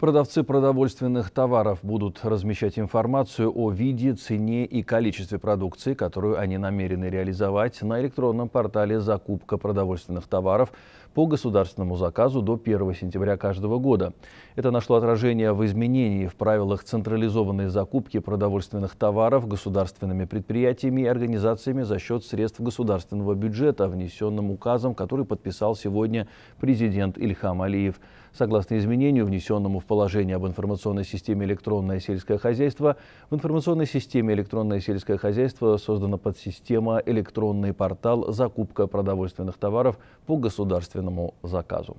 Продавцы продовольственных товаров будут размещать информацию о виде, цене и количестве продукции, которую они намерены реализовать на электронном портале «Закупка продовольственных товаров» по государственному заказу до 1 сентября каждого года. Это нашло отражение в изменении в правилах централизованной закупки продовольственных товаров государственными предприятиями и организациями за счет средств государственного бюджета, внесенным указом, который подписал сегодня президент Ильхам Алиев. Согласно изменению, внесенному в положение об информационной системе «Электронное сельское хозяйство», в информационной системе «Электронное сельское хозяйство» создана подсистема «Электронный портал. Закупка продовольственных товаров по государственному заказу».